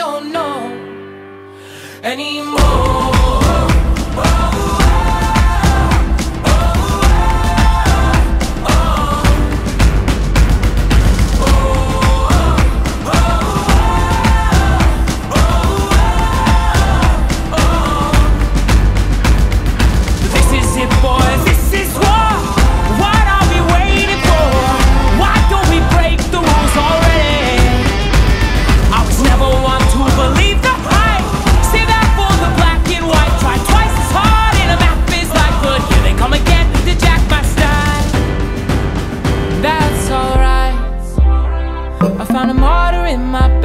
don't know anymore. I'm a martyr in my